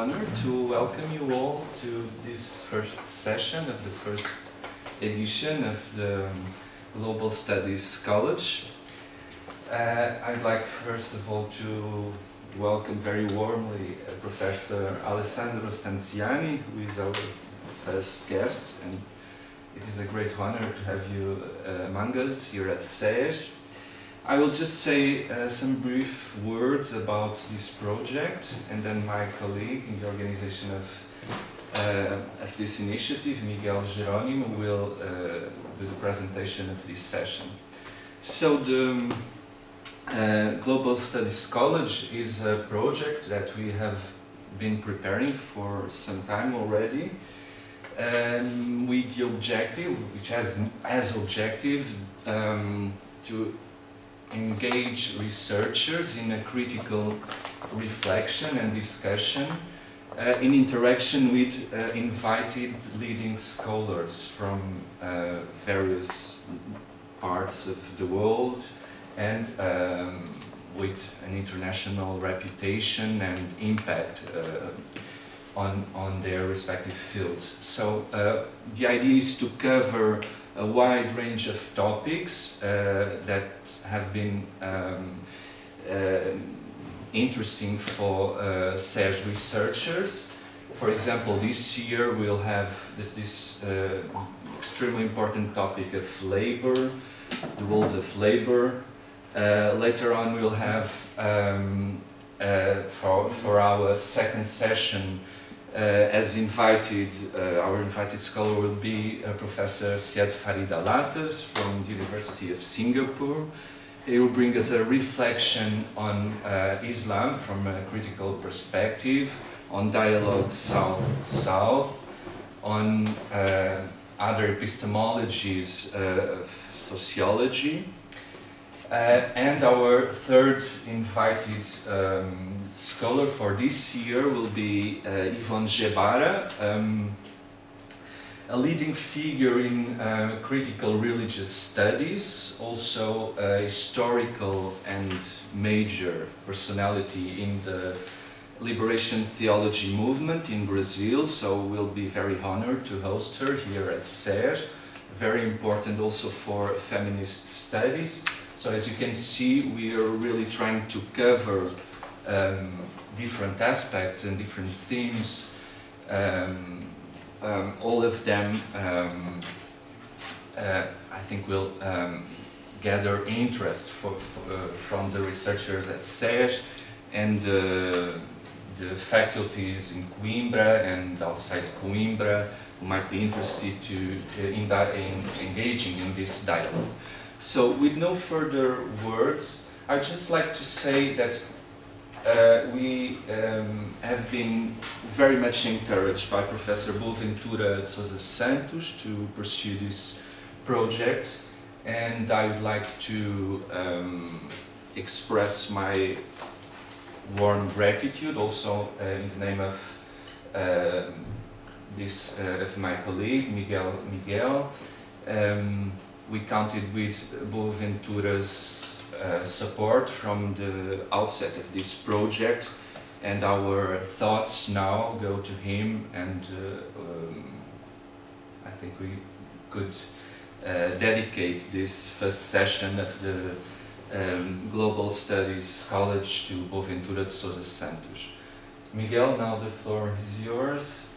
honor to welcome you all to this first session of the first edition of the Global Studies College. Uh, I'd like first of all to welcome very warmly uh, Professor Alessandro Stanziani, who is our first guest, and it is a great honor to have you uh, among us here at CES. I will just say uh, some brief words about this project, and then my colleague in the organization of, uh, of this initiative, Miguel Jeronimo, will uh, do the presentation of this session. So the uh, Global Studies College is a project that we have been preparing for some time already um, with the objective, which has as objective um, to engage researchers in a critical reflection and discussion uh, in interaction with uh, invited leading scholars from uh, various parts of the world and um, with an international reputation and impact uh, on, on their respective fields. So uh, the idea is to cover a wide range of topics uh, that have been um, uh, interesting for uh, researchers. For example, this year we'll have this uh, extremely important topic of labor, the roles of labor. Uh, later on we'll have um, uh, for, for our second session as invited, uh, our invited scholar will be uh, Professor Syed Farid Alatas from the University of Singapore. He will bring us a reflection on Islam from a critical perspective, on dialogue South-South, on other epistemologies of sociology, uh, and our third invited um, scholar for this year will be uh, Ivone Gebara, um, a leading figure in uh, critical religious studies, also a historical and major personality in the liberation theology movement in Brazil, so we'll be very honored to host her here at CES. Very important also for feminist studies. So as you can see, we are really trying to cover um, different aspects and different themes. Um, um, all of them, um, uh, I think, will um, gather interest for, for, uh, from the researchers at CES and uh, the faculties in Coimbra and outside Coimbra who might be interested to, uh, in, in engaging in this dialogue. So with no further words, I'd just like to say that uh, we um, have been very much encouraged by Professor Boaventura Sousa Santos to pursue this project and I would like to um, express my warm gratitude also uh, in the name of uh, this of my colleague Miguel Miguel. Um, we counted with Boaventura's uh, support from the outset of this project and our thoughts now go to him and uh, um, I think we could uh, dedicate this first session of the um, Global Studies College to Boaventura de Sousa Santos. Miguel, now the floor is yours.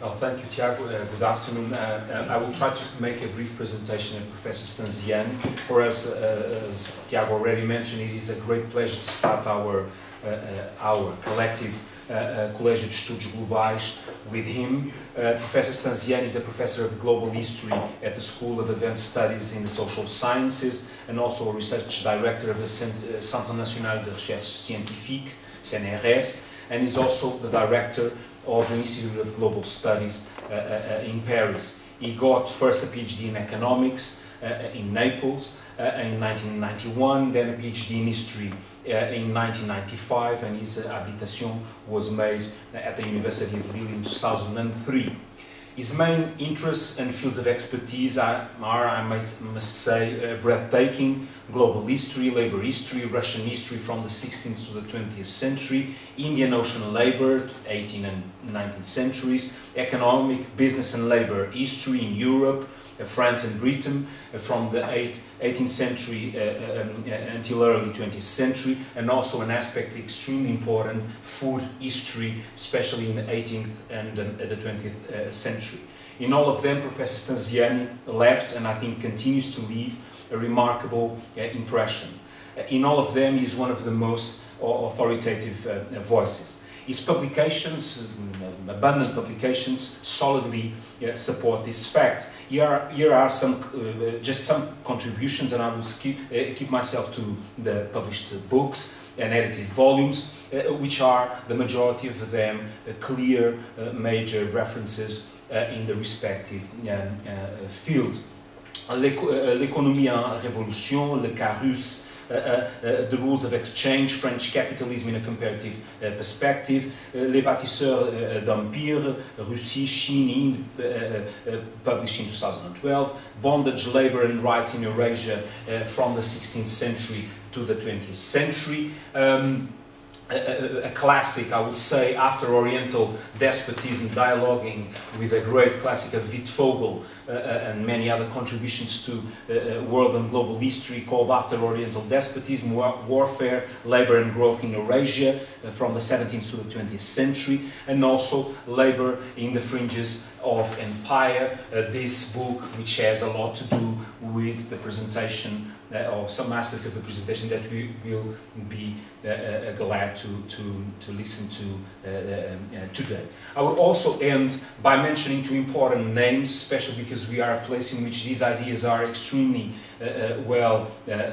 Well, thank you, Tiago. Uh, good afternoon. Uh, I will try to make a brief presentation of Professor Stanziani. For us, uh, as Tiago already mentioned, it is a great pleasure to start our, uh, uh, our collective uh, Colégio de Estudos Globais with him. Professor Stanziani is a professor of global history at the School of Advanced Studies in the Social Sciences and also a research director of the Centre National de Recherche Scientifique, CNRS, and is also the director of the Institute of Global Studies uh, uh, in Paris. He got first a PhD in economics uh, in Naples in 1991, then a PhD in history in 1995, and his habilitation was made at the University of Lille in 2003. His main interests and fields of expertise are, I might, must say, uh, breathtaking. Global history, labor history, Russian history from the 16th to the 20th century, Indian Ocean labor, 18th and 19th centuries, economic, business and labor history in Europe, Uh, France and Britain uh, from the 18th century uh, uh um, uh, until early 20th century, and also an aspect extremely important, food history, especially in the 18th and um, the 20th century. In all of them, Professor Stanziani left, and I think continues to leave, a remarkable impression. in all of them, he is one of the most authoritative voices. His publications, abundant publications, solidly support this fact. Here are, here are some, uh, just some contributions, and I will keep, uh, keep myself to the published books and edited volumes, uh, which are the majority of them uh, clear uh, major references uh, in the respective um, field. L'économie en révolution, le cas russe, uh, uh, Uh, uh, uh, the rules of exchange, French capitalism in a comparative uh, perspective, Les bâtisseurs d'empire, Russie, Chine, published in 2012, Bondage, Labor and Rights in Eurasia from the 16th century to the 20th century. Um, a, classic, I would say, after Oriental despotism, dialoguing with a great classic of Wittfogel uh, uh, and many other contributions to uh, uh, world and global history called After Oriental Despotism, War Warfare, Labor and Growth in Eurasia uh, from the 17th to the 20th century, and also Labor in the Fringes of Empire, uh, this book which has a lot to do with the presentation or some aspects of the presentation that we will be uh, uh, glad to, to, to listen to uh, um, today. I will also end by mentioning two important names, especially because we are a place in which these ideas are extremely well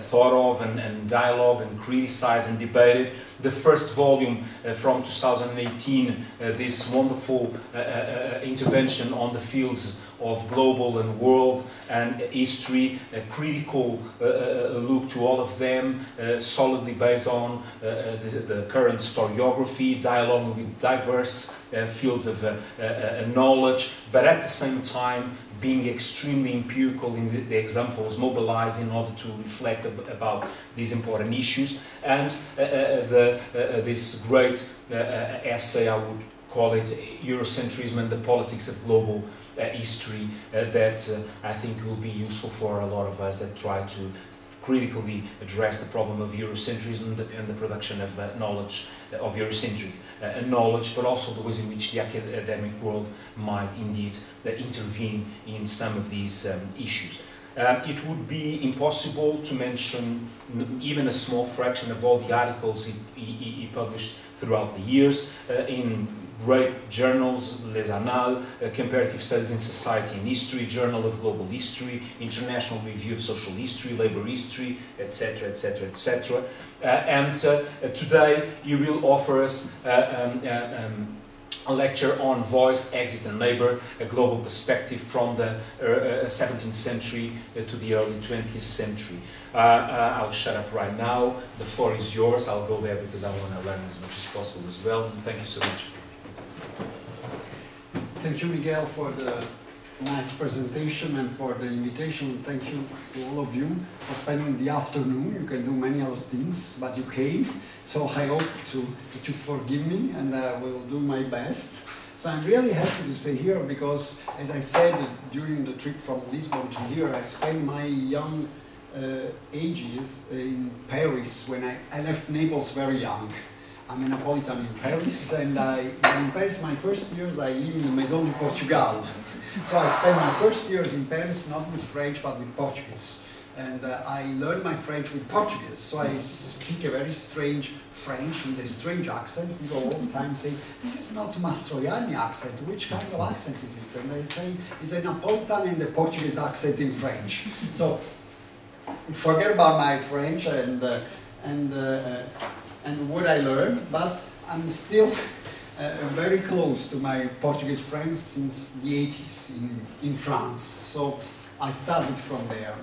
thought of and, and dialogued and criticized and debated the first volume uh, from 2018, uh, this wonderful uh, intervention on the fields of global and world and history, a critical uh, look to all of them, uh, solidly based on uh, the, the, current historiography, dialogue with diverse fields of knowledge, but at the same time being extremely empirical in the, the, examples mobilized in order to reflect ab about these important issues. And uh, uh, the, uh, this great essay, I would call it Eurocentrism and the Politics of Global history that I think will be useful for a lot of us that try to critically address the problem of Eurocentrism and the production of uh, knowledge, uh, of Eurocentric uh, knowledge, but also the ways in which the academic world might indeed intervene in some of these um, issues. Um, it would be impossible to mention even a small fraction of all the articles he, he, he published throughout the years uh, in great journals, Les Annales, uh, Comparative Studies in Society and History, Journal of Global History, International Review of Social History, Labor History, etc., etc., etc. and uh, today you will offer us uh, um, uh, um, a lecture on voice, exit and labor, a global perspective from the uh, 17th century uh, to the early 20th century. Uh, I'll shut up right now. The floor is yours. I'll go there because I want to learn as much as possible as well. And thank you so much. Thank you, Miguel, for the nice presentation and for the invitation. Thank you to all of you for spending the afternoon. You can do many other things, but you came. So I hope to, that you forgive me and I will do my best. So I'm really happy to stay here because, as I said during the trip from Lisbon to here, I spent my young uh, ages in Paris when I, I left Naples very young. I'm a Napolitan in Paris, and I, in Paris, my first years, I live in the Maison de Portugal. So I spent my first years in Paris not with French, but with Portuguese. And uh, I learned my French with Portuguese, so I speak a very strange French with a strange accent. People all the time say, this is not Mastroianni accent, which kind of accent is it? And they say, it's a Napolitan and a Portuguese accent in French. So forget about my French and, uh, and uh, and what I learned, but I'm still uh, very close to my Portuguese friends since the 80s in, in France. So I started from there.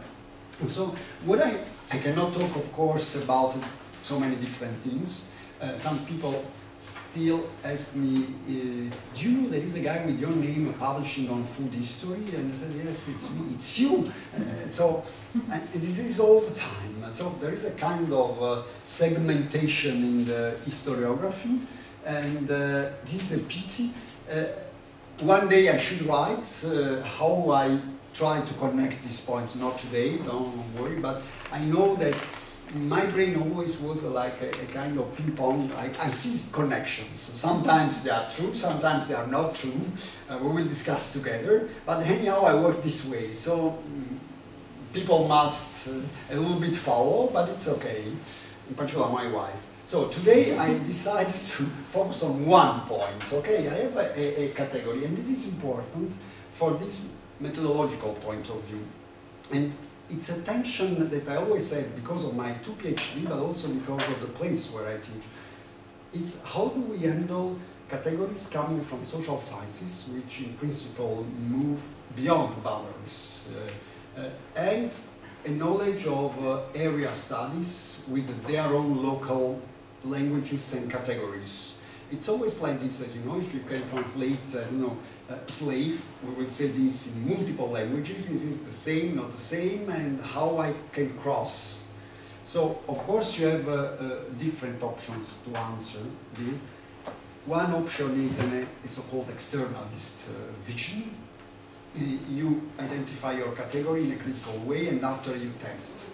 So what I, I cannot talk, of course, about so many different things. Uh, some people still ask me, uh, do you know there is a guy with your name publishing on food history? And I said, yes, it's me, it's you. Uh, so, and this is all the time. So there is a kind of uh, segmentation in the historiography, and uh, this is a pity. One day I should write uh, how I try to connect these points, not today, don't worry, but I know that my brain always was like a, a kind of ping pong. I, I, see connections. Sometimes they are true, sometimes they are not true. Uh, we will discuss together. But anyhow, I work this way. So mm, people must uh, a little bit follow, but it's okay. In particular, my wife. So today I decided to focus on one point. Okay, I have a, a, a category, and this is important for this methodological point of view. And it's a tension that I always said because of my two PhD, but also because of the place where I teach. It's how do we handle categories coming from social sciences, which in principle move beyond boundaries, uh, uh, and a knowledge of uh, area studies with their own local languages and categories it's always like this, as you know, if you can translate, uh, you know, uh, slave, we will say this in multiple languages, is it the same, not the same, and how I can cross. So, of course, you have uh, uh different options to answer this. One option is an, a so-called externalist uh, vision. You identify your category in a critical way, and after you test.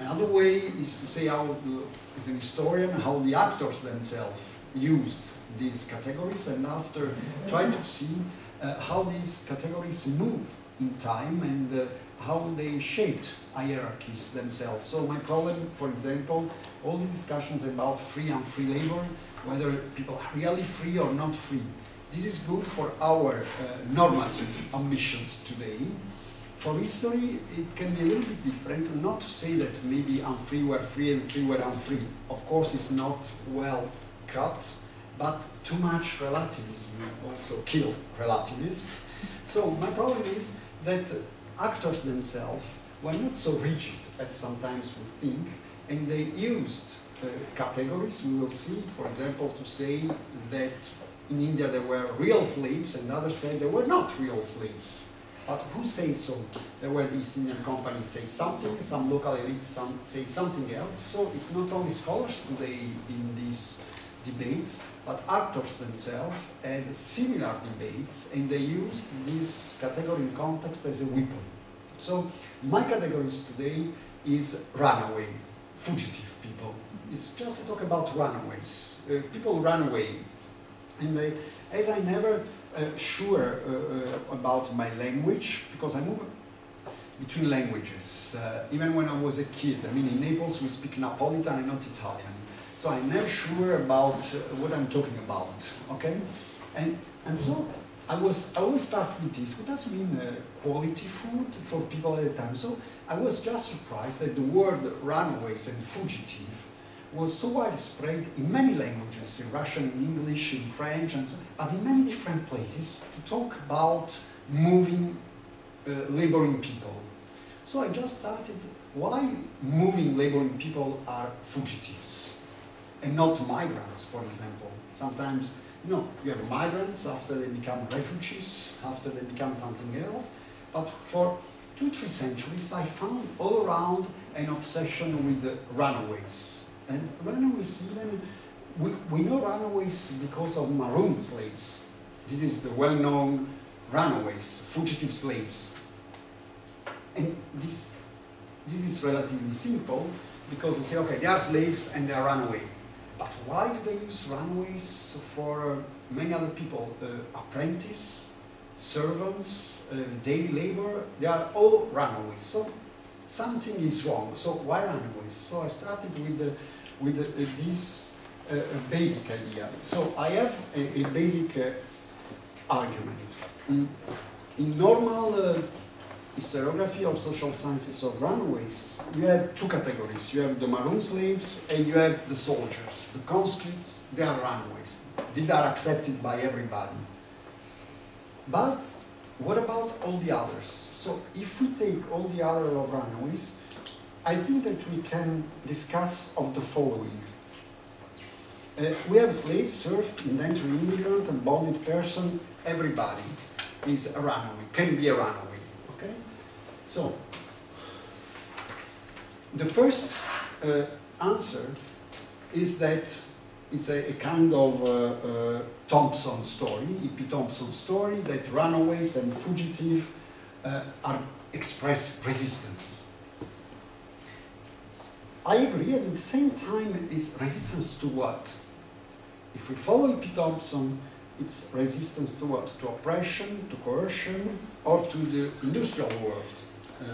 Another way is to say how, as an historian, how the actors themselves used these categories and after try to see uh, how these categories move in time and uh, how they shaped hierarchies themselves. So my problem, for example, all the discussions about free and free labor, whether people are really free or not free, this is good for our uh, normative ambitions today. For history, it can be a little bit different, not to say that maybe unfree were free and free were unfree. Of course, it's not well cut, but too much relativism also kill relativism. So my problem is that actors themselves were not so rigid as sometimes we think, and they used uh, categories. We will see, for example, to say that in India there were real slaves, and others say there were not real slaves. But who says so? There were the East Indian companies say something, some local elites some, say something else. So it's not only scholars today in these debates, but actors themselves had similar debates and they used this category in context as a weapon. So my categories today is runaway, fugitive people. It's just to talk about runaways. Uh, people run away. And they, as I never uh, sure uh, uh about my language, because I move between languages, uh, even when I was a kid. I mean, in Naples we speak Napolitan and not Italian. So I'm not sure about what I'm talking about, okay? And, and so I was I always start with this. What does it mean uh, quality food for people at the time? So I was just surprised that the word runaways and fugitive was so widespread in many languages, in Russian, in English, in French, and so, but in many different places to talk about moving, uh, laboring people. So I just started why moving, laboring people are fugitives and not migrants, for example. Sometimes, you know, you have migrants after they become refugees, after they become something else. But for two, three centuries, I found all around an obsession with the runaways. And runaways even, we, we know runaways because of maroon slaves. This is the well-known runaways, fugitive slaves. And this, this is relatively simple because they say, okay, they are slaves and they are runaway. But why do they use runaways for many other people? Uh, apprentice, servants, uh, daily labor, they are all runaways. So something is wrong. So why runaways? So I started with, the, with the, uh, this uh, basic idea. So I have a, a basic uh, argument. Mm. In normal uh, historiography of social sciences of runaways, you have two categories. You have the maroon slaves and you have the soldiers. The conscripts, they are runaways. These are accepted by everybody. But what about all the others? So if we take all the other runaways, I think that we can discuss of the following. Uh, we have slaves, serf, indentured immigrant, and bonded person. Everybody is a runaway, can be a runaway. So, the first uh, answer is that it's a, a kind of uh, uh, Thompson story, E.P. Thompson story, that runaways and fugitives uh, are express resistance. I agree, and at the same time, is resistance to what? If we follow E.P. Thompson, it's resistance to what? To oppression, to coercion, or to the industrial world. Uh,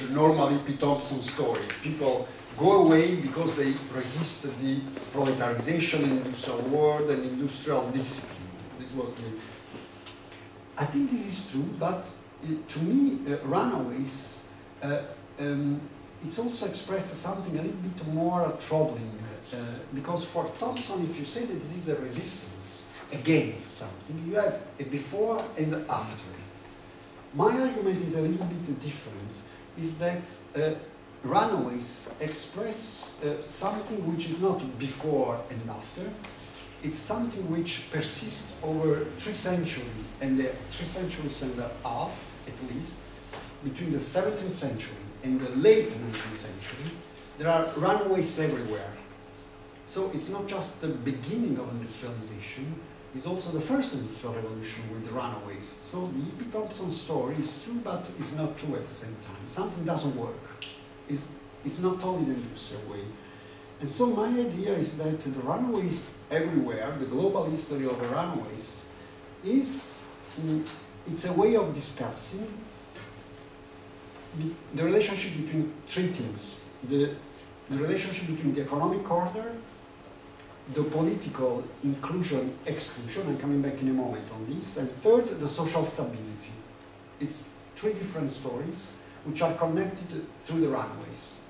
the normal E.P. Thompson story. People go away because they resist the proletarization in industrial world and industrial discipline. This was the. I think this is true, but uh, to me, uh, runaways, uh, um, it's also expressed as something a little bit more troubling. Uh, because for Thompson, if you say that this is a resistance against something, you have a before and after. My argument is a little bit different, is that uh, runaways express uh, something which is not before and after. It's something which persists over three centuries and uh, three centuries and a half, at least, between the 17th century and the late 19th century. There are runaways everywhere. So it's not just the beginning of industrialization, it's also the first industrial revolution with the runaways. So the E.P. Thompson story is true, but it's not true at the same time. Something doesn't work is, is not only the industrial way. And so my idea is that the runaways everywhere, the global history of the runaways, is mm, it's a way of discussing the relationship between three things. The, the relationship between the economic order, the political inclusion, exclusion, I'm coming back in a moment on this, and third, the social stability. It's three different stories which are connected through the runaways.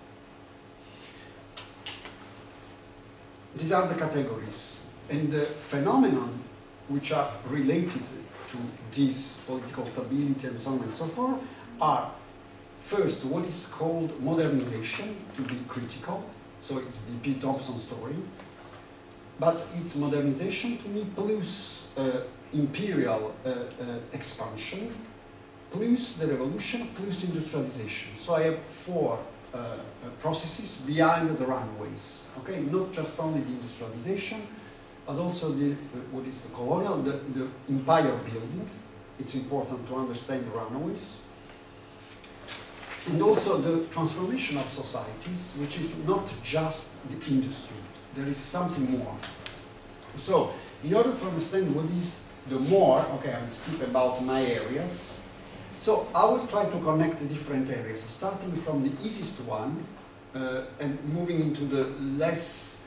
These are the categories. And the phenomenon which are related to this political stability and so on and so forth are first what is called modernization, to be critical. So it's the P. Thompson story. But it's modernization to me plus uh, imperial uh, uh, expansion plus the revolution, plus industrialization. So I have four uh, uh, processes behind the runaways, Okay, not just only the industrialization, but also the what is the colonial, the, the empire building. It's important to understand the runaways. And also the transformation of societies, which is not just the industry. There is something more. So, in order to understand what is the more, okay, I'll skip about my areas, so I will try to connect the different areas, starting from the easiest one uh, and moving into the less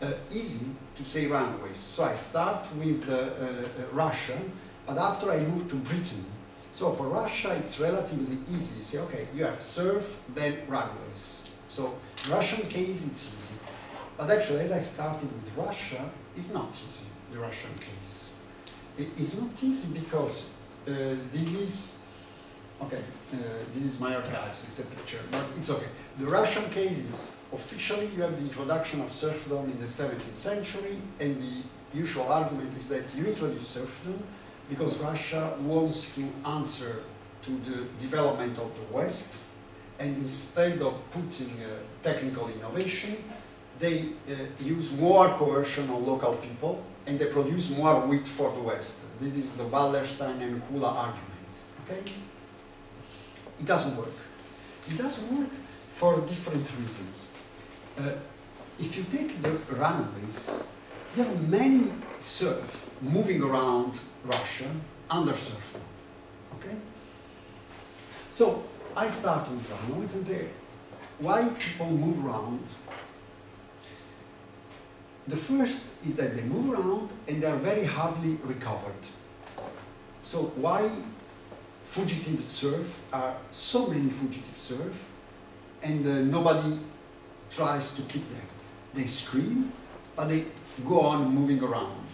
uh, easy to say runaways. So I start with uh, uh Russia, but after I move to Britain. So for Russia, it's relatively easy. You say, okay, you have serf, then runaways. So Russian case, it's easy. But actually, as I started with Russia, it's not easy, the Russian case. It's not easy because uh, this is Okay, uh, this is my archives, it's a picture, but it's okay. The Russian case is officially you have the introduction of serfdom in the 17th century, and the usual argument is that you introduce serfdom because Russia wants to answer to the development of the West, and instead of putting uh, technical innovation, they uh, use more coercion on local people, and they produce more wheat for the West. This is the Wallerstein and Kula argument. Okay? It doesn't work. It doesn't work for different reasons. Uh, if you take the runaways, you have many serfs moving around Russia under serfdom. Okay? So I start with runaways and say, why people move around? The first is that they move around and they are very hardly recovered. So why fugitive serf are so many fugitive serf and uh, nobody tries to keep them. They scream, but they go on moving around.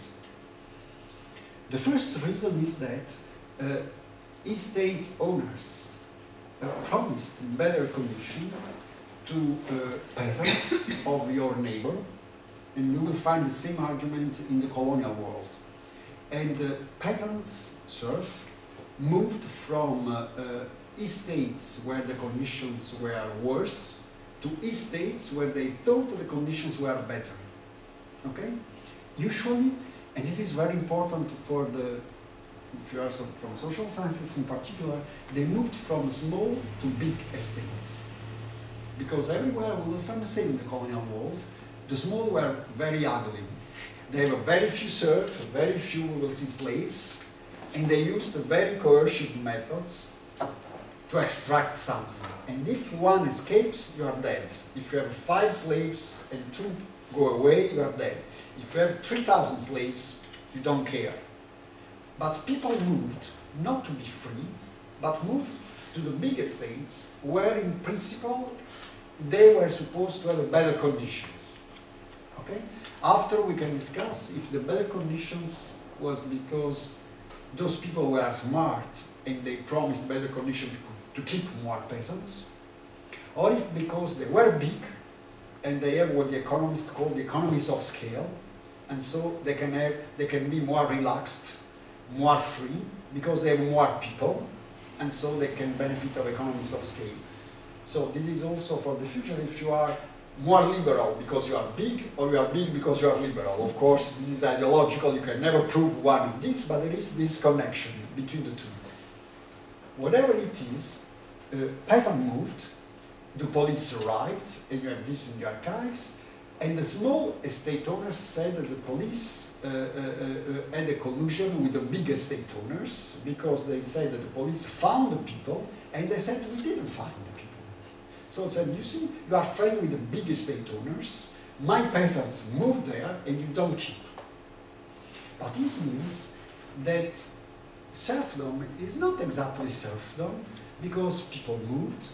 The first reason is that uh, estate owners uh, promised better condition to uh, peasants of your neighbor, And you will find the same argument in the colonial world. And uh, peasants, serf, moved from uh, uh, estates where the conditions were worse to estates where they thought the conditions were better. Okay? Usually, and this is very important for the if you are from social sciences in particular, they moved from small to big estates. Because everywhere we will find the same in the colonial world. The small were very ugly. They were very few serfs, very few slaves, and they used very coercive methods to extract something. And if one escapes, you are dead. If you have five slaves and two go away, you are dead. If you have 3,000 slaves, you don't care. But people moved not to be free, but moved to the big estates where in principle they were supposed to have a better conditions. Okay? After we can discuss if the better conditions was because those people were smart and they promised better conditions to keep more peasants, or if because they were big and they have what the economists call the economies of scale, and so they can have they can be more relaxed, more free because they have more people, and so they can benefit of economies of scale. So this is also for the future if you are more liberal because you are big or you are big because you are liberal. Of course, this is ideological, you can never prove one of this, but there is this connection between the two. Whatever it is, uh, peasant moved, the police arrived, and you have this in the archives, and the small estate owners said that the police uh, uh, uh, had a collusion with the big estate owners because they said that the police found the people and they said we didn't find. So they said, you see, you are friends with the big estate owners, my peasants move there and you don't keep. But this means that serfdom is not exactly serfdom because people moved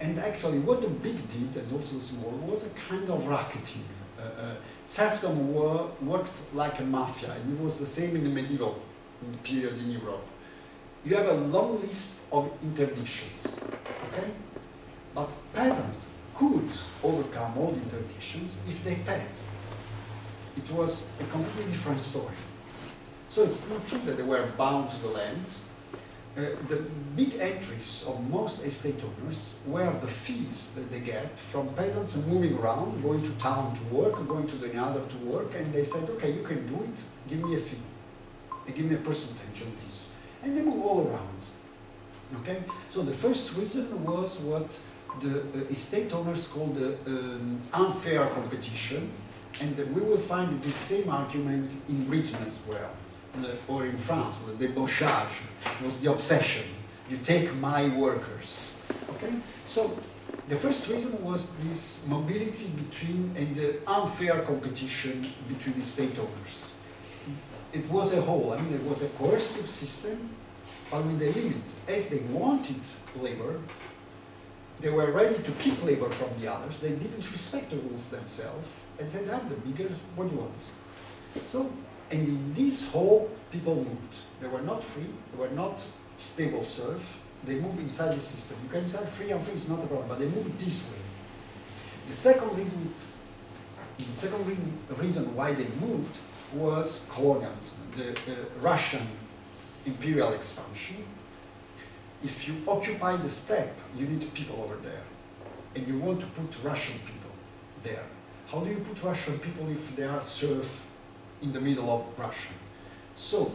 and actually what the big did and also small was a kind of racketing. Uh, uh, serfdom were, worked like a mafia and it was the same in the medieval period in Europe. You have a long list of interdictions, okay? But peasants could overcome all the interdictions if they paid. It was a completely different story. So it's not true that they were bound to the land. Uh, the big entries of most estate owners were the fees that they get from peasants moving around, going to town to work, going to the other to work, and they said, okay, you can do it, give me a fee, and give me a percentage on this. And they move all around. Okay? So the first reason was what the uh, estate owners call the um, unfair competition, and we will find the same argument in Britain as well, the, or in France, the débauchage was the obsession. You take my workers. Okay? So the first reason was this mobility between and the unfair competition between the estate owners. It was a whole, I mean, it was a coercive system, but with the limits. As they wanted labor, they were ready to keep labor from the others. They didn't respect the rules themselves, and said, "I'm the biggest. What do you want?" So, and in this whole, people moved. They were not free. They were not stable serf. They moved inside the system. You can say free and free is not a problem, but they moved this way. The second reason, the second reason, reason why they moved was colonialism, the uh, Russian imperial expansion. If you occupy the steppe, you need people over there. And you want to put Russian people there. How do you put Russian people if they are serf in the middle of Russia? So,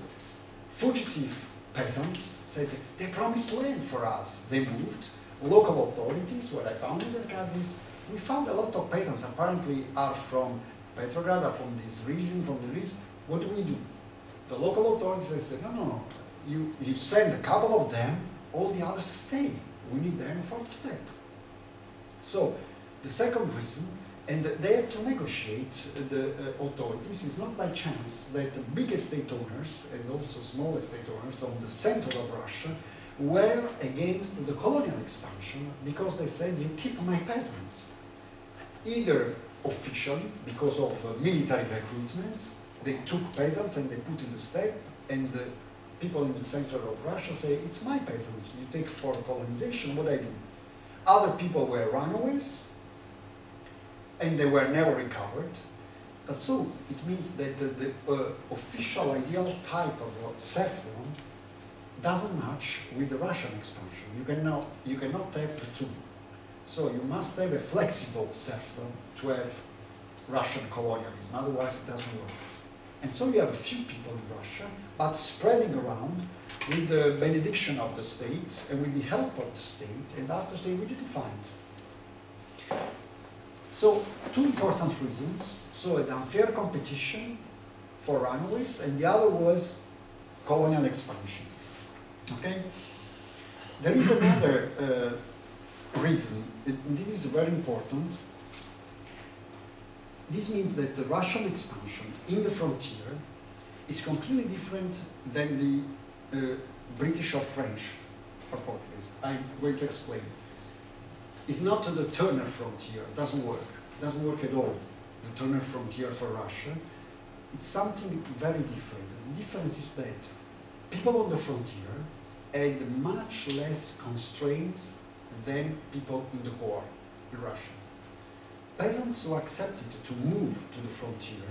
fugitive peasants said, they promised land for us. They moved. Local authorities, what I found in archives, we found a lot of peasants apparently are from Petrograd, are from this region, from the region. What do we do? The local authorities said, no, no, no. You, you send a couple of them, all the others stay. We need them for the steppe. So, the second reason, and they have to negotiate the uh, authorities, is not by chance that the big estate owners and also small estate owners on the center of Russia were against the colonial expansion because they said, you keep my peasants. Either officially, because of uh, military recruitment, they took peasants and they put in the steppe, and the people in the center of Russia say, it's my peasants, you take for colonization, what I do? Other people were runaways, and they were never recovered. But so, it means that the, the uh, official ideal type of uh, serfdom doesn't match with the Russian expansion. You cannot, you cannot have the two. So you must have a flexible serfdom to have Russian colonialism, otherwise it doesn't work. And so you have a few people in Russia, but spreading around with the benediction of the state and with the help of the state, and after saying, we didn't find. So, two important reasons. So, an unfair competition for runaways, and the other was colonial expansion. Okay? There is another uh, reason, this is very important. This means that the Russian expansion in the frontier is completely different than the uh, British or French or Portuguese. I'm going to explain. It's not the Turner frontier, it doesn't work, doesn't work at all, the Turner frontier for Russia. It's something very different. The difference is that people on the frontier had much less constraints than people in the core in Russia. Peasants who accepted to move to the frontier,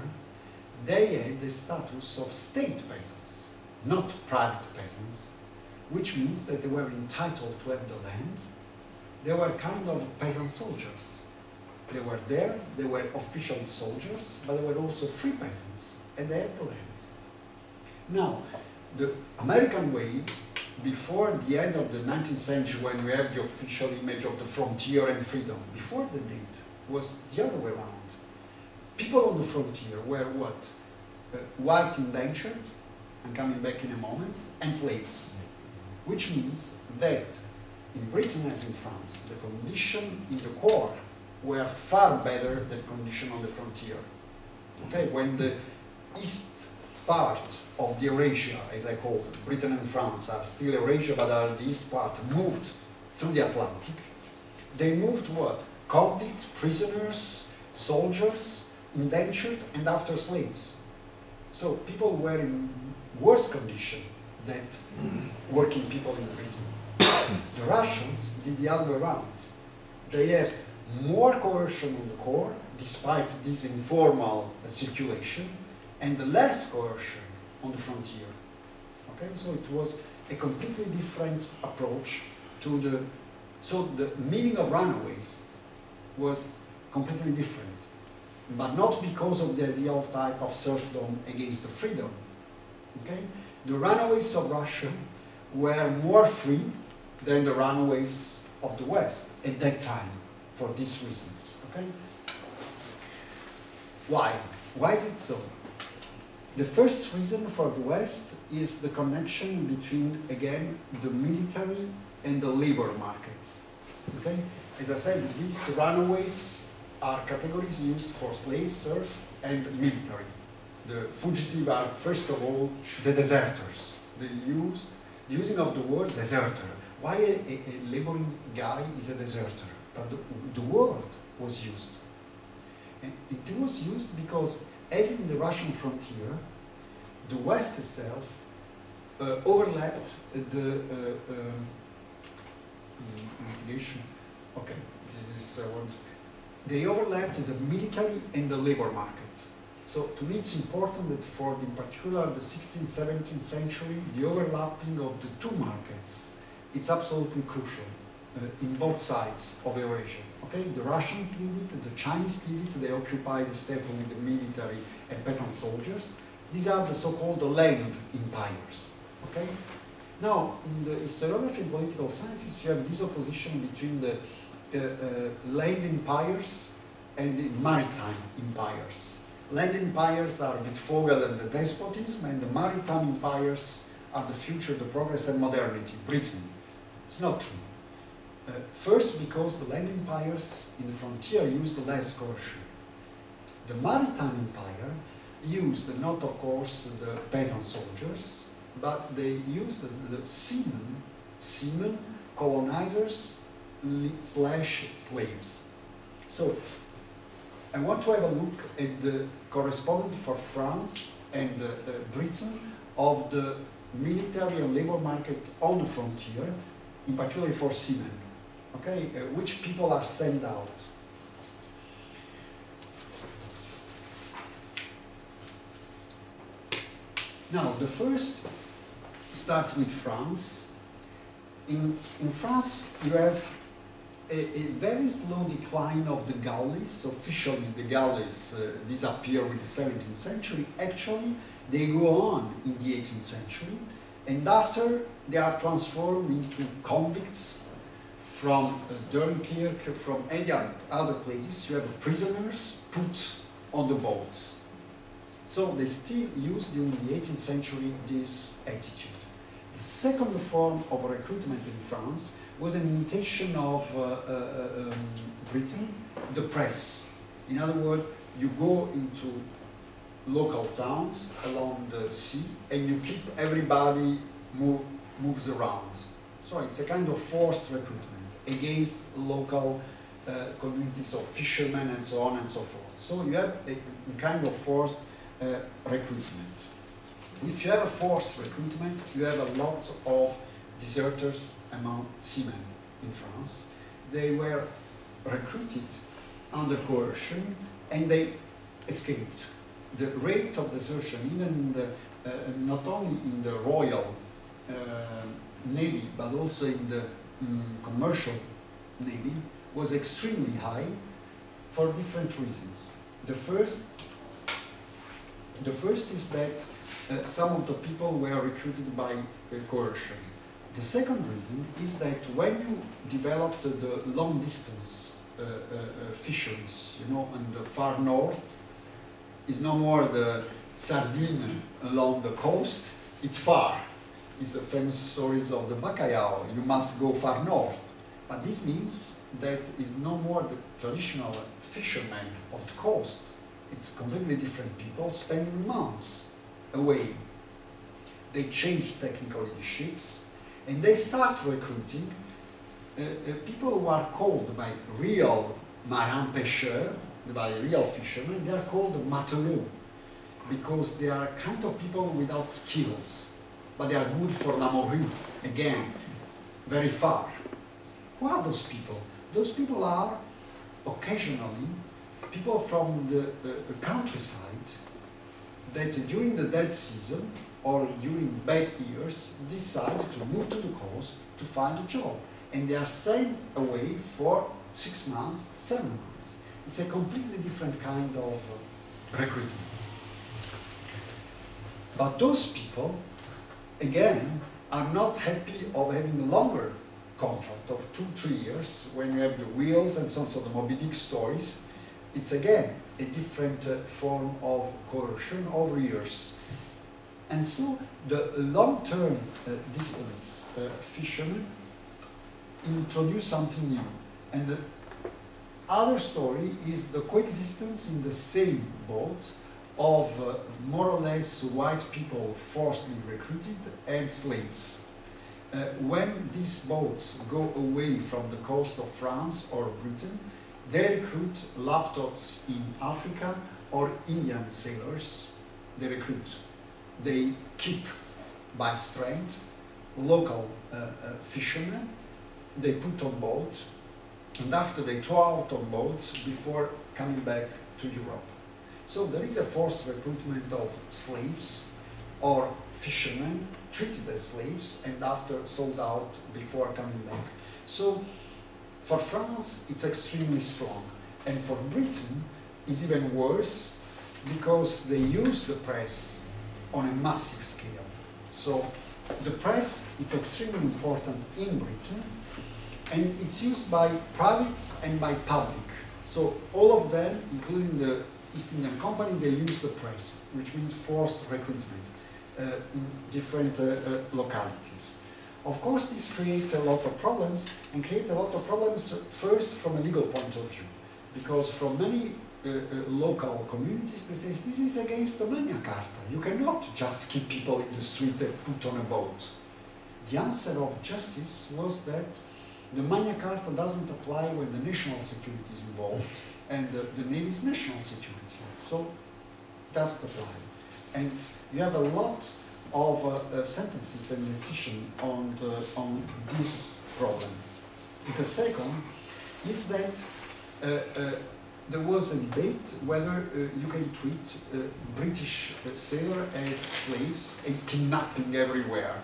they had the status of state peasants, not private peasants, which means that they were entitled to have the land. They were kind of peasant soldiers. They were there, they were official soldiers, but they were also free peasants, and they had the land. Now, the American way before the end of the 19th century when we have the official image of the frontier and freedom, before the date was the other way around. People on the frontier were what? Uh, white indentured, I'm coming back in a moment, and slaves. Which means that in Britain as in France, the condition in the core were far better than condition on the frontier. Okay, when the east part of the Eurasia, as I call it, Britain and France are still Eurasia, but are the east part, moved through the Atlantic. They moved what? Convicts, prisoners, soldiers, indentured, and after slaves. So people were in worse condition than working people in Britain. the Russians did the other way around. They have more coercion on the core, despite this informal uh, circulation, and less coercion on the frontier. Okay, so it was a completely different approach to the, so the meaning of runaways was completely different, but not because of the ideal type of serfdom against the freedom. Okay, the runaways of Russia were more free than the runaways of the West at that time, for these reasons. Okay, why? Why is it so? The first reason for the West is the connection between, again, the military and the labor market. Okay? As I said, these runaways are categories used for slave, serf, and military. The fugitive are, first of all, the deserters. The use, the using of the word deserter. Why a, a, a laboring guy is a deserter? But the, the word was used. And it was used because as in the Russian frontier, the West itself uh, overlapped the uh, um, mitigation. Okay, this is uh, what they overlapped the military and the labor market. So to me, it's important that for, in particular, the 16th, 17th century, the overlapping of the two markets, it's absolutely crucial uh, in both sides of Eurasia. Okay, the Russians did it, the Chinese did it, they occupied the steppe with the military and peasant soldiers. These are the so-called land empires. Okay. Now, in the historiography and political sciences, you have this opposition between the land empires and the maritime empires. Land empires are Wittfogel and the despotism, and the maritime empires are the future, the progress and modernity, Britain. It's not true. Uh, first, because the land empires in the frontier used the less coercion. The maritime empire used not, of course, the peasant soldiers, but they used the, the seamen, seamen, colonizers, slash slaves. So, I want to have a look at the correspondent for France and uh, uh, Britain of the military and labor market on the frontier, in particular for seamen okay, uh, which people are sent out. Now, the first start with France. In, in France, you have a, a very slow decline of the galleys. Officially, the galleys uh, disappear with the 17th century. Actually, they go on in the 18th century, and after they are transformed into convicts from uh, Dunkirk, from any other places. You have prisoners put on the boats. So they still use during the 18th century this attitude. The second form of recruitment in France was an imitation of uh, uh, um, Britain, the press. In other words, you go into local towns along the sea and you keep everybody move, moves around. So it's a kind of forced recruitment against local uh, communities of fishermen and so on and so forth. So you have a, a kind of forced uh, recruitment. If you have a forced recruitment, you have a lot of deserters among seamen in France. They were recruited under coercion and they escaped. The rate of desertion, even in the, uh, not only in the royal uh, navy, but also in the um, commercial navy, was extremely high for different reasons. The first, the first is that uh, some of the people were recruited by uh, coercion. The second reason is that when you develop the long distance uh, uh, uh, fisheries, you know, in the far north, is no more the sardine along the coast, it's far. It's the famous stories of the bacalhau, you must go far north. But this means that is no more the traditional fishermen of the coast. It's completely different people spending months away. They change technically the ships and they start recruiting uh, uh, people who are called by real marin pêcheurs, by real fishermen, they are called matelots because they are kind of people without skills, but they are good for la morue, again, very far. Who are those people? Those people are occasionally people from the, the, the countryside that during the dead season or during bad years decide to move to the coast to find a job. And they are sent away for six months, seven months. It's a completely different kind of uh, recruitment. But those people, again, are not happy of having a longer contract of two, three years when you have the wheels and so on, so the Moby Dick stories. It's again a different uh, form of coercion over years. And so the long-term uh, distance uh, fishermen introduce something new. And the other story is the coexistence in the same boats of uh, more or less white people forcibly recruited and slaves. Uh, when these boats go away from the coast of France or Britain, they recruit laptots in Africa or Indian sailors. They recruit. They keep by strength local uh, uh, fishermen. They put on board, and after they throw out on boat before coming back to Europe. So there is a forced recruitment of slaves or fishermen treated as slaves and after sold out before coming back. So for France, it's extremely strong. And for Britain, it's even worse because they use the press on a massive scale. So the press is extremely important in Britain and it's used by private and by public. So all of them, including the East Indian Company, they use the press, which means forced recruitment uh, in different uh, uh, localities. Of course, this creates a lot of problems, and create a lot of problems first from a legal point of view, because from many uh, uh, local communities, they say this is against the Magna Carta. You cannot just keep people in the street and put on a boat. The answer of justice was that the Magna Carta doesn't apply when the national security is involved, and the, the name is national security. So, doesn't apply. And you have a lot of uh, uh, sentences and decisions on, the, on this problem. The second is that uh, uh, there was a debate whether uh, you can treat uh, British uh, sailors as slaves and kidnapping everywhere.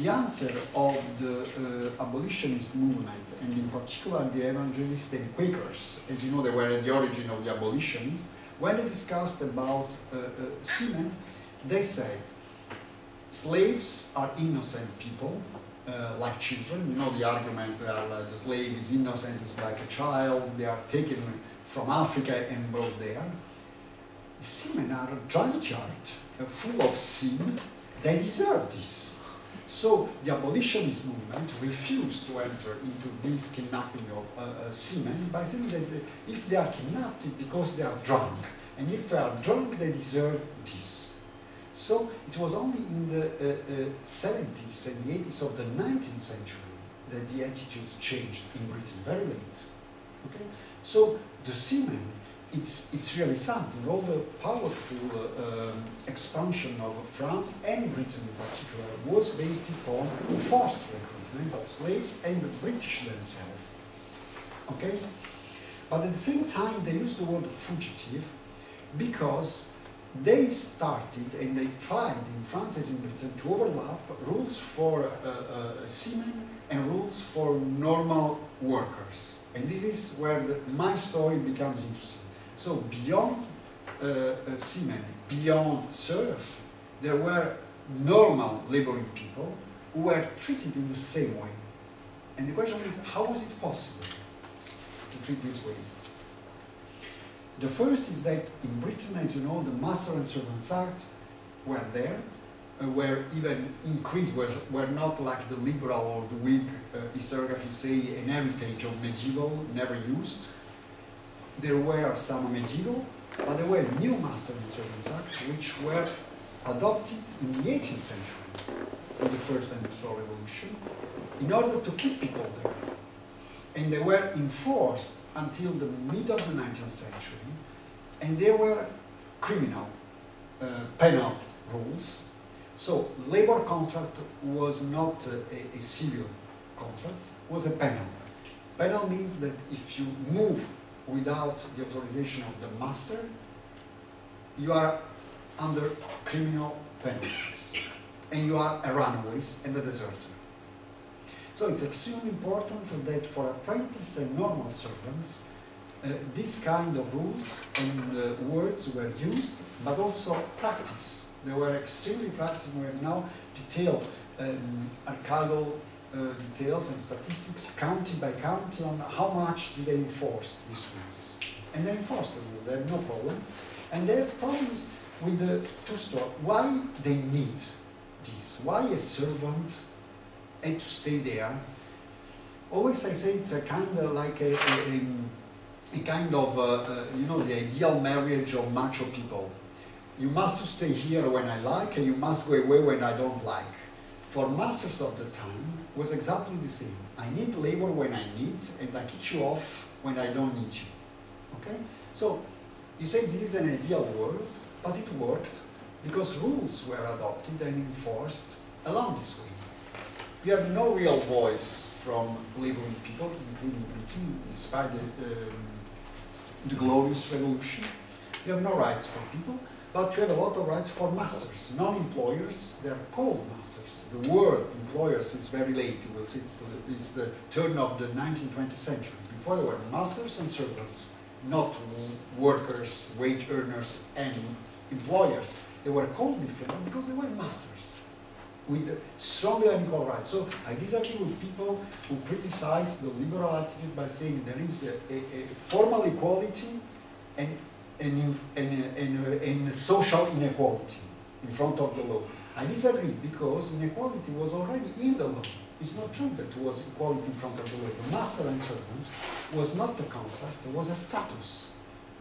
The answer of the uh, abolitionist movement, and in particular the evangelists and Quakers, as you know, they were at the origin of the abolitions, when they discussed about uh, uh, seamen, they said slaves are innocent people, uh, like children. You know the argument that uh, the slave is innocent, is like a child, they are taken from Africa and brought there. The seamen are a junkyard, uh, full of sin. They deserve this. So the abolitionist movement refused to enter into this kidnapping of uh, uh, seamen by saying that if they are kidnapped, it's because they are drunk. And if they are drunk, they deserve this. So it was only in the uh, 70s uh, and the 80s of the 19th century that the attitudes changed in Britain, very late. Okay? So the seamen, it's, it's really something. All the powerful uh, um, expansion of France and Britain in particular was based upon forced recruitment of slaves and the British themselves. Okay? But at the same time, they used the word fugitive because they started and they tried in France as in Britain to overlap rules for uh, uh, seamen and rules for normal workers. And this is where the, my story becomes interesting. So beyond uh, uh, seamen, beyond serf, there were normal laboring people who were treated in the same way. And the question is, how was it possible to treat this way? The first is that in Britain, as you know, the Master and Servants Acts were there, were even increased, were, were not like the liberal or the Whig uh, historiography say an heritage of medieval, never used. There were some medieval, but there were new Master Acts which were adopted in the 18th century, in the First Industrial Revolution, in order to keep people there. And they were enforced until the mid of the 19th century, and they were criminal, uh, penal rules. So labor contract was not a, a civil contract, was a penal. Penal means that if you move without the authorization of the master, you are under criminal penalties, and you are a runaway and a deserter. So it's extremely important that for apprentices and normal servants, uh, this kind of rules and uh, words were used, but also practice. They were extremely practiced. We have now detailed um, archival uh, details and statistics, county by county, on how much did they enforce these rules. And they enforce the rule, they have no problem. And they have problems with the two store. Why they need this? Why a servant had to stay there? Always I say it's a kind of like a, a, a a kind of, uh, uh, you know, the ideal marriage of macho people. You must stay here when I like, and you must go away when I don't like. For masters of the time, was exactly the same. I need labor when I need, and I kick you off when I don't need you. Okay? So, you say this is an ideal world, but it worked because rules were adopted and enforced along this way. You have no real voice from laboring people, including Britain, despite the, um, the glorious revolution. You have no rights for people, but you have a lot of rights for masters. Non-employers, they are called masters. The word employers is very late. You will see it's the, it's the turn of the 19th, 20th century. Before there were masters and servants, not workers, wage earners, and employers. They were called different because they were masters with strongly unequal rights. So I disagree with people who criticize the liberal attitude by saying there is a, a, a formal equality and, and, social inequality in front of the law. I disagree because inequality was already in the law. It's not true that there was equality in front of the law. The master and servants was not the contract, there was a status.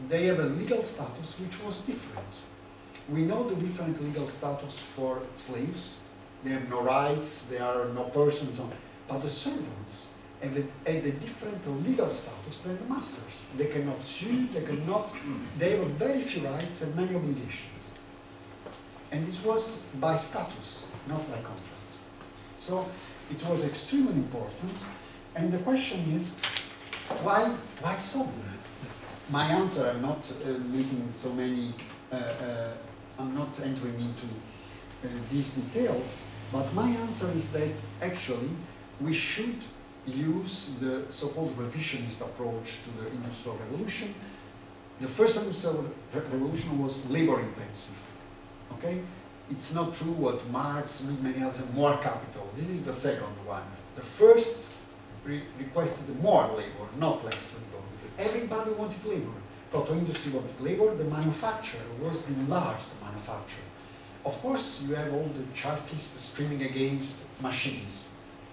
They have a legal status which was different. We know the different legal status for slaves, they have no rights, they are no persons. But the servants have a, have a different legal status than the masters. They cannot sue, they cannot, they have very few rights and many obligations. And this was by status, not by contract. So it was extremely important. And the question is, why, why so? my answer, I'm not uh, making so many, uh, uh, I'm not entering into uh, these details, but my answer is that actually we should use the so-called revisionist approach to the Industrial Revolution. The first Industrial Revolution was labor intensive, okay? It's not true what Marx and many others say, more capital. This is the second one. The first re requested more labor, not less labor. Everybody wanted labor. Proto industry wanted labor, the manufacturer was the enlarged manufacturer. Of course, you have all the chartists screaming against machines.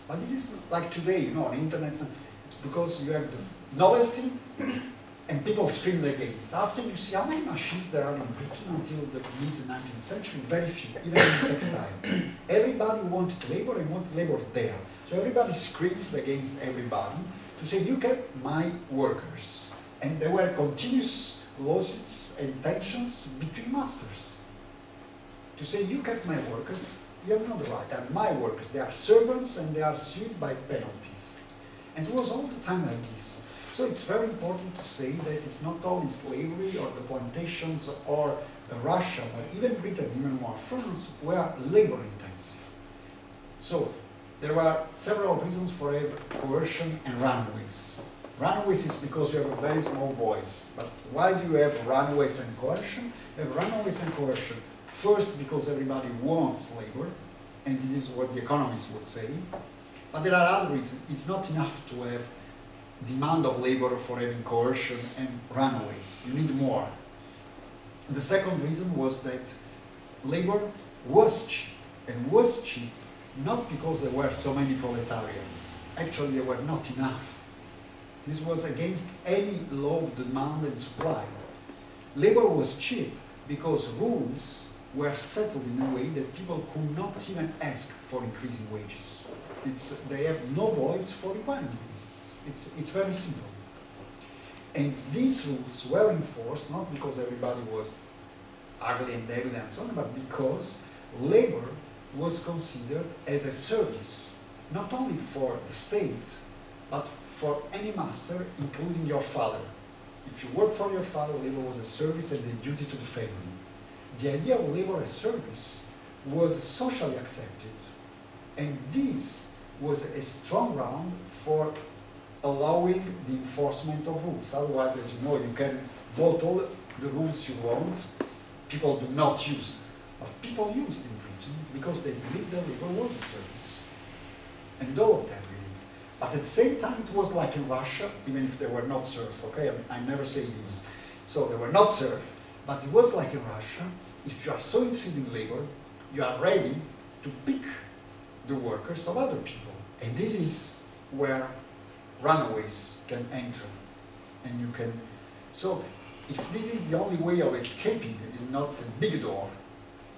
But this is like today, you know, on the internet, it's because you have the novelty and people scream against. After you see how many machines there are in Britain until the mid-19th century, very few, even in textile. Everybody wanted labor and wanted labor there. So everybody screams against everybody to say, you kept my workers. And there were continuous lawsuits and tensions between masters. To say, you kept my workers, you have not the right. They are my workers. They are servants and they are sued by penalties. And it was all the time like this. So it's very important to say that it's not only slavery or the plantations or Russia, but even Britain, even more France, were labor intensive. So there were several reasons for coercion and runaways. Runaways is because you have a very small voice. But why do you have runaways and coercion? You have runaways and coercion. First, because everybody wants labor, and this is what the economists would say. But there are other reasons. It's not enough to have demand of labor for having coercion and runaways. You need more. The second reason was that labor was cheap, and was cheap not because there were so many proletarians. Actually, there were not enough. This was against any law of demand and supply. Labor was cheap because rules were settled in a way that people could not even ask for increasing wages. It's, they have no voice for requiring wages. It's, it's very simple. And these rules were enforced not because everybody was ugly and ugly and so on, but because labor was considered as a service, not only for the state, but for any master, including your father. If you work for your father, labor was a service and a duty to the family. The idea of labor as service was socially accepted, and this was a strong ground for allowing the enforcement of rules. Otherwise, as you know, you can vote all the rules you want, people do not use, but people used in them because they believed that labor was a service. And all of them believed. But at the same time, it was like in Russia, even if they were not serfs, okay? I, mean, I never say this. So they were not serfs, but it was like in Russia, if you are so interested in labor, you are ready to pick the workers of other people. And this is where runaways can enter. And you can, so if this is the only way of escaping, it is not a big door,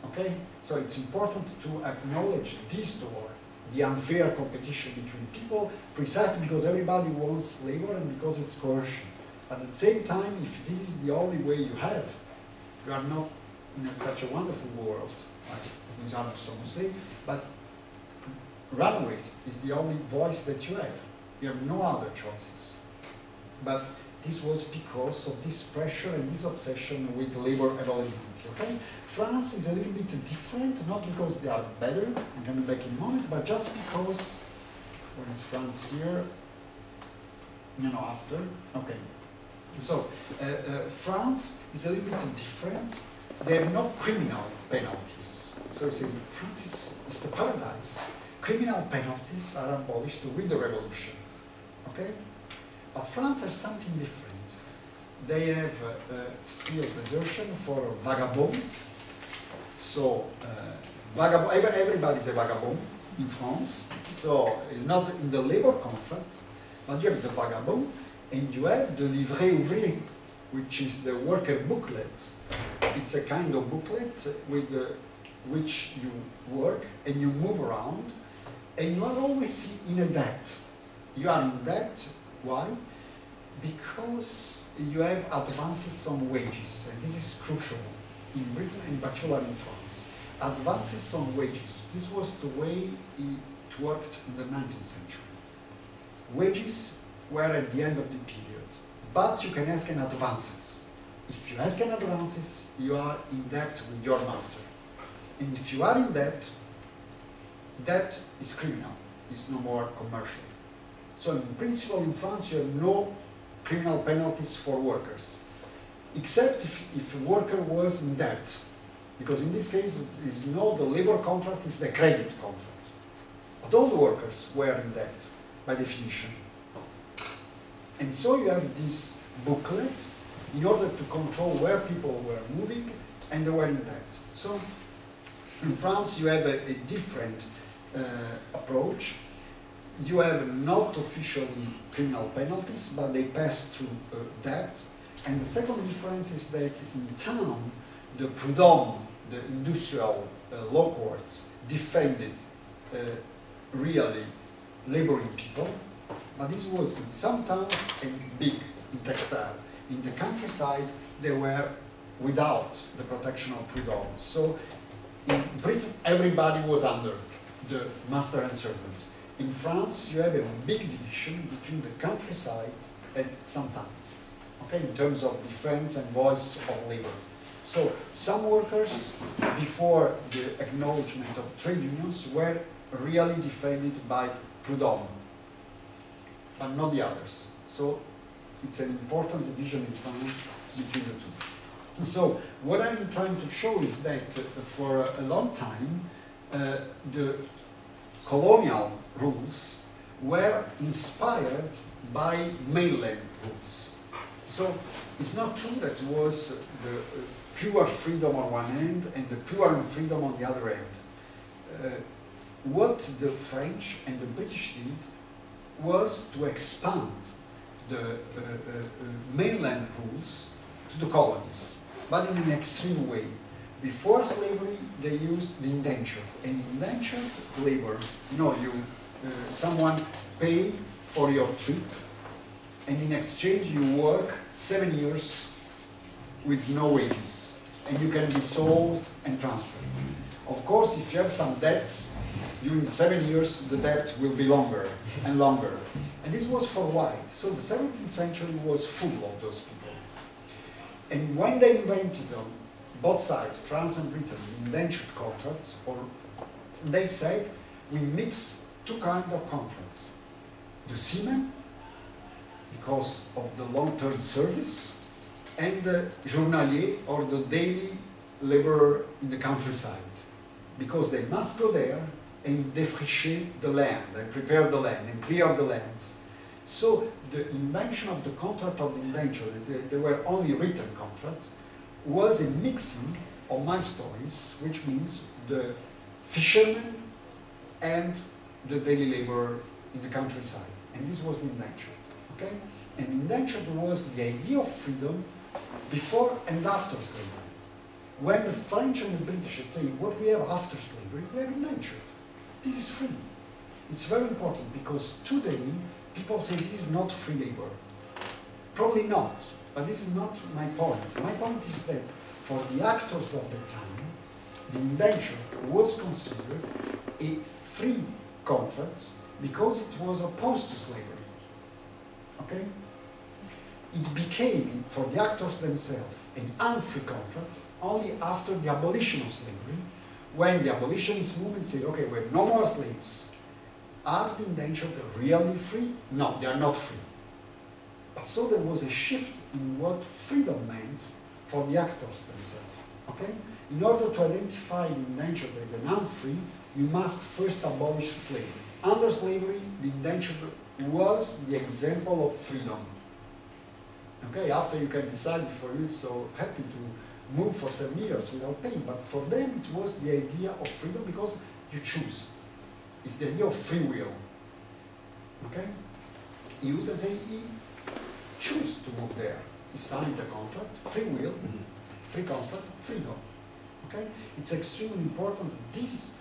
Okay? So it's important to acknowledge this door, the unfair competition between people, precisely because everybody wants labor and because it's coercion. At the same time, if this is the only way you have, you are not in a, such a wonderful world, like Louis Armstrong would say, but runaways is the only voice that you have. You have no other choices. But this was because of this pressure and this obsession with labor availability. Okay? France is a little bit different, not because they are better, I'm coming back in a moment, but just because, where is France here? You know, after, okay. So, uh, uh, France is a little bit different. They have no criminal penalties. So you see, France is, is the paradise. Criminal penalties are abolished with the revolution. Okay? But France has something different. They have uh, uh, still desertion for vagabond. So, uh, vagabond, everybody is a vagabond in France. So, it's not in the labor contract, but you have the vagabond and you have the livret ouvrier, which is the worker booklet. It's a kind of booklet with the, which you work and you move around and you are always in a debt. You are in debt why? Because you have advances on wages, and this is crucial in Britain and particularly in France. Advances on wages. This was the way it worked in the 19th century. Wages were at the end of the period. but you can ask an advances. If you ask an advances, you are in debt with your master. And if you are in debt, debt is criminal, it's no more commercial. So in principle in France you have no criminal penalties for workers, except if, if a worker was in debt. Because in this case it is no, the labor contract is the credit contract. But all the workers were in debt by definition. And so you have this booklet in order to control where people were moving and they were in debt. So in France you have a, a different uh, approach. You have not officially criminal penalties, but they pass through uh, debt. And the second difference is that in town, the prud'homme, the industrial uh, law courts, defended uh, really laboring people, but this was in some towns and big in textile. In the countryside, they were without the protection of prud'homme. So in Britain, everybody was under the master and servants. In France, you have a big division between the countryside and some town, okay, in terms of defense and voice of labor. So some workers, before the acknowledgement of trade unions, were really defended by prud'homme, but not the others. So it's an important division in France between the two. So what I'm trying to show is that uh, for a long time, uh, the colonial rules were inspired by mainland rules. So it's not true that it was the uh, pure freedom on one end and the pure freedom on the other end. Uh, what the French and the British did was to expand the uh, uh, uh, mainland rules to the colonies, but in an extreme way. Before slavery, they used the indenture. And indentured labor, you know, you, someone pay for your trip, and in exchange you work seven years with no wages, and you can be sold and transferred. Of course, if you have some debts, during seven years, the debt will be longer and longer. And this was for white. So the 17th century was full of those people. And when they invented them, both sides, France and Britain, indentured contracts, or they said we mix two kinds of contracts. The seaman, because of the long-term service, and the journalier, or the daily laborer in the countryside, because they must go there and défricher the land, and prepare the land, and clear the lands. So the invention of the contract of the indenture, they were only written contracts, was a mixing of my stories, which means the fisherman and the daily laborer in the countryside. And this was the indenture. Okay? And indenture was the idea of freedom before and after slavery. When the French and the British say what we have after slavery, we have indenture. This is free. It's very important because today people say this is not free labor. Probably not, but this is not my point. My point is that for the actors of the time, the indenture was considered a free contract because it was opposed to slavery. Okay? It became, for the actors themselves, an unfree contract only after the abolition of slavery when the abolitionist movement said, okay, we're no more slaves, are the indentured really free? No, they are not free. But so there was a shift in what freedom meant for the actors themselves. Okay? In order to identify indentured as an unfree, you must first abolish slavery. Under slavery, the indentured was the example of freedom. Okay, after you can decide for you so happy to move for seven years without paying, but for them it was the idea of freedom because you choose. It's the idea of free will. Okay? You as a choose to move there. He signed a contract, free will, free contract, freedom. Okay? It's extremely important. This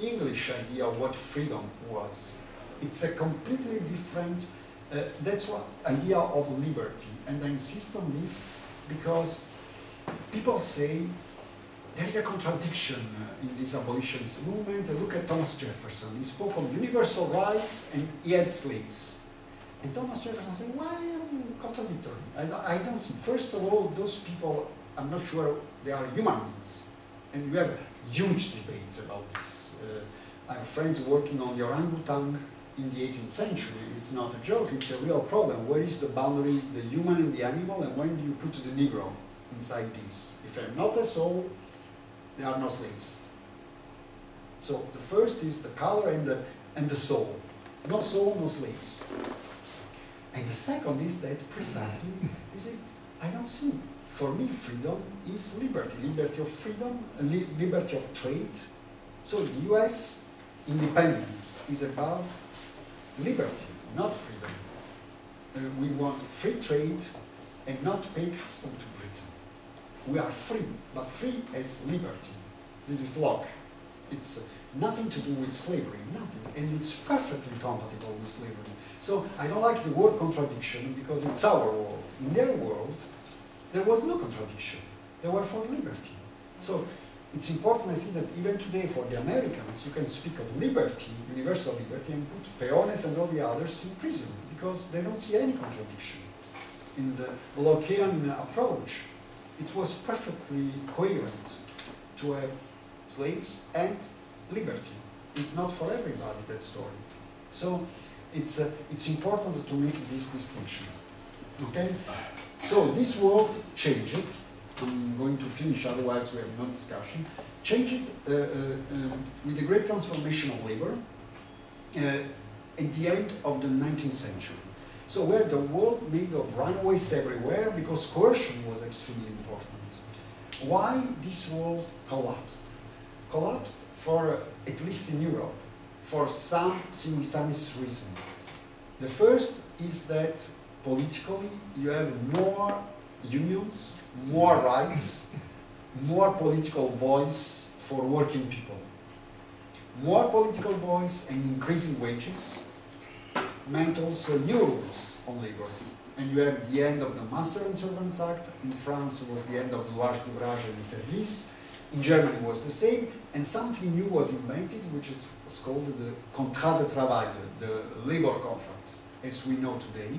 English idea of what freedom was. It's a completely different, uh, that's what idea of liberty. And I insist on this because people say there is a contradiction uh, in this abolitionist movement. Look at Thomas Jefferson. He spoke on universal rights and he had slaves. And Thomas Jefferson said, why am contradictory? I, don't- I don't see. First of all, those people, I'm not sure they are human beings. And we have huge debates about this. Uh, I have friends working on the orangutan in the 18th century. It's not a joke, it's a real problem. Where is the boundary, the human and the animal, and when do you put the Negro inside this? If they're not a soul, they are no slaves. So the first is the color and the, and the soul. No soul, no slaves. And the second is that precisely, you see, I don't see. For me, freedom is liberty. Liberty of freedom, li- liberty of trade. So the US independence is about liberty, not freedom. Uh, we want free trade and not pay custom to Britain. We are free, but free as liberty. This is Locke. It's uh, nothing to do with slavery, nothing. And it's perfectly compatible with slavery. So I don't like the word contradiction because it's our world. In their world, there was no contradiction. They were for liberty. So it's important, I see that even today for the Americans, you can speak of liberty, universal liberty, and put Peones and all the others in prison because they don't see any contradiction. In the Lockean approach, it was perfectly coherent to have slaves and liberty. It's not for everybody, that story. So it's, uh, it's important to make this distinction. Okay? So this world changed. I'm going to finish, otherwise we have no discussion. Changed uh, uh, uh, with the great transformation of labor uh, at the end of the 19th century. So where the world made of runaways everywhere because coercion was extremely important. Why this world collapsed? Collapsed for, at least in Europe, for some simultaneous reason. The first is that politically you have more unions, more rights, more political voice for working people. More political voice and increasing wages meant also new rules on labor. And you have the end of the Master and Servants Act. In France was the end of the Louage d'ouvrage et de service. In Germany was the same. And something new was invented, which is was called the contrat de travail, the labor contract, as we know today.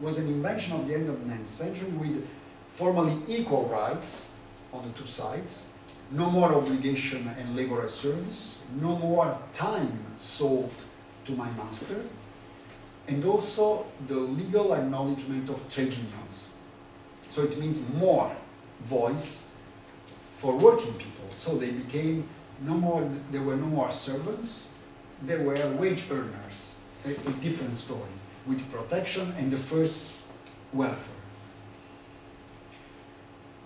Was an invention of the end of the 19th century with formally equal rights on the two sides, no more obligation and labor as service, no more time sold to my master, and also the legal acknowledgement of trade unions. So it means more voice for working people. So they became no more, there were no more servants, they were wage earners, a, a different story, with protection and the first welfare.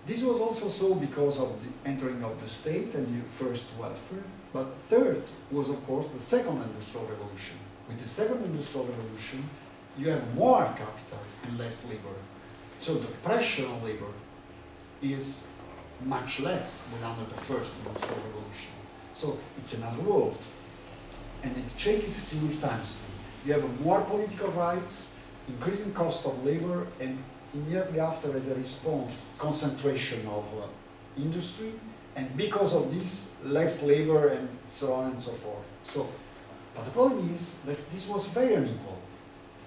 This was also so because of the entering of the state and the first welfare. But third was, of course, the second industrial revolution. With the second industrial revolution, you have more capital and less labor. So the pressure on labor is much less than under the first industrial revolution. So it's another world. And it changes simultaneously. You have more political rights, increasing cost of labor, and immediately after, as a response, concentration of uh, industry, and because of this, less labor and so on and so forth. So, but the problem is that this was very unequal.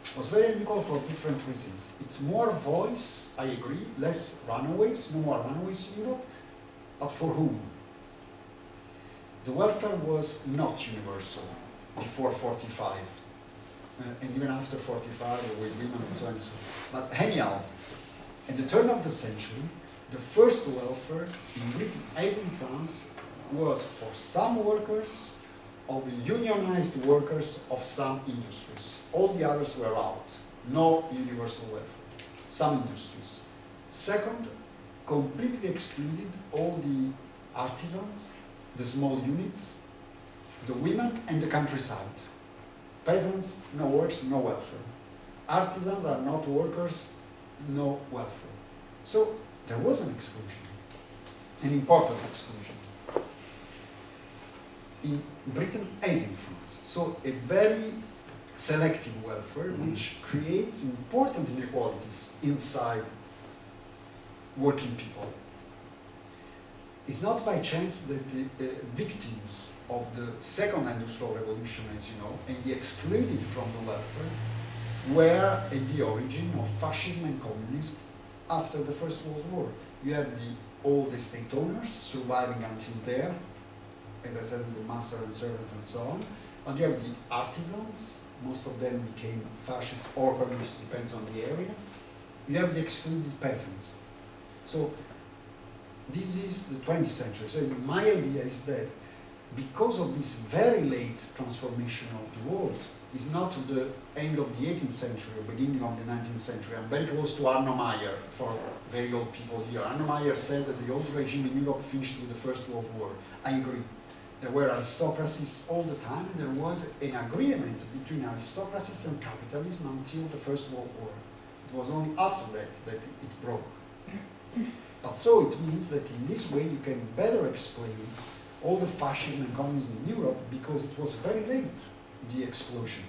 It was very unequal for different reasons. It's more voice, I agree, less runaways, no more runaways in Europe, but for whom? The welfare was not universal before 45 uh, and even after 45 with women and so on. But anyhow, at the turn of the century, the first welfare in Britain, as in France, was for some workers of unionized workers of some industries. All the others were out. No universal welfare. Some industries. Second, completely excluded all the artisans, the small units, the women, and the countryside. Peasants, no works, no welfare. Artisans are not workers, no welfare. So there was an exclusion, an important exclusion. In Britain as in France. So a very selective welfare which creates important inequalities inside working people. It's not by chance that the uh, victims of the second industrial revolution, as you know, and the excluded from the welfare, were at the origin of fascism and communism after the First World War. You have the old estate owners surviving until there, as I said, the master and servants and so on. And you have the artisans, most of them became fascist or communist, depends on the area. You have the excluded peasants. So this is the 20th century. So my idea is that because of this very late transformation of the world, is not the end of the 18th century or beginning of the 19th century. I'm very close to Arno Mayer for very old people here. Arno Mayer said that the old regime in Europe finished with the First World War. I agree. There were aristocracies all the time, and there was an agreement between aristocracies and capitalism until the First World War. It was only after that that it broke. But so it means that in this way you can better explain all the fascism and communism in Europe because it was very late, the explosion.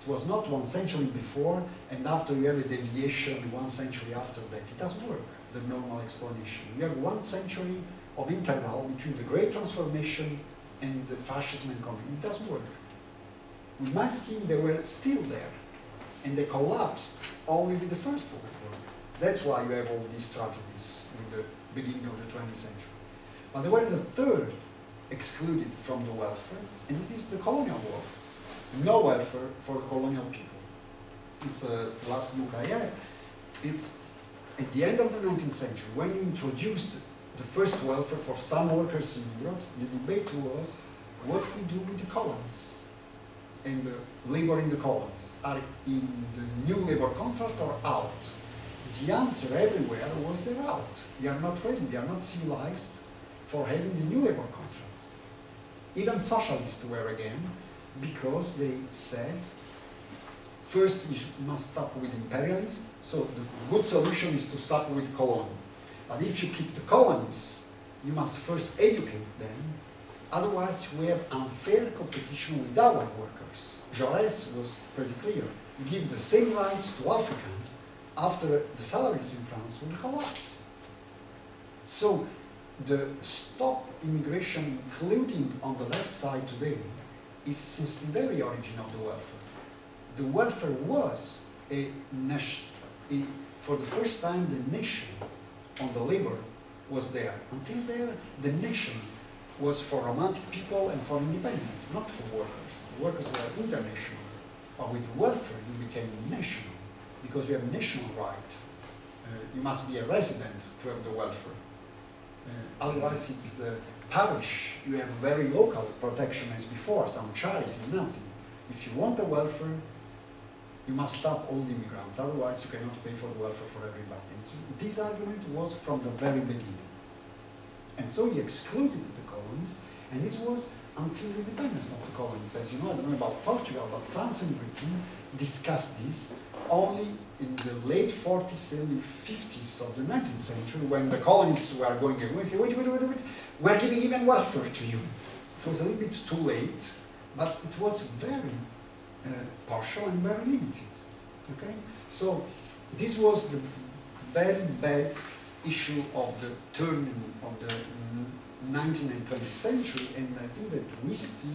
It was not one century before and after you have a deviation one century after that. It doesn't work, the normal explanation. You have one century of interval between the great transformation and the fascism and communism. It doesn't work. With scheme, they were still there and they collapsed only with the First World War. That's why you have all these tragedies in the beginning of the 20th century. But they were the third excluded from the welfare, and this is the colonial war. No welfare for the colonial people. It's uh, the last book I have. It's at the end of the 19th century, when you introduced the first welfare for some workers in Europe, the debate was what we do with the colonies and the labor in the colonies. Are in the new labor contract or out? The answer everywhere was they're out. They are not ready, they are not civilized for having the new labor contract. Even socialists were again, because they said, first you must stop with imperialism, so the good solution is to stop with colony. But if you keep the colonies, you must first educate them, otherwise we have unfair competition with our workers. Jaurès was pretty clear. You give the same rights to Africans, after the salaries in France will collapse. So the stop immigration, including on the left side today, is since the very origin of the welfare. The welfare was a nation, for the first time the nation on the labor was there. Until there, the nation was for romantic people and for independence, not for workers. The workers were international. But with welfare, you became national, because you have national right. Uh, you must be a resident to have the welfare. Uh, otherwise, it's the parish. You have very local protection as before, some charity, nothing. If you want the welfare, you must stop all the immigrants. Otherwise, you cannot pay for the welfare for everybody. So this argument was from the very beginning. And so he excluded the colonies, and this was until the independence of the colonies. As you know, I don't know about Portugal, but France and Britain discussed this only in the late 40s, early 50s of the 19th century, when the colonies were going away, say, wait, wait, wait, wait, we're giving even welfare to you. It was a little bit too late, but it was very partial and very limited. Okay, so this was the very bad issue of the turn of the 19th and 20th century, and I think that we still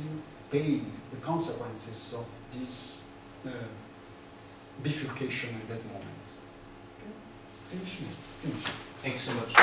pay the consequences of this uh, bifurcation at that moment. Okay? Finish. Finish. Thank you so much.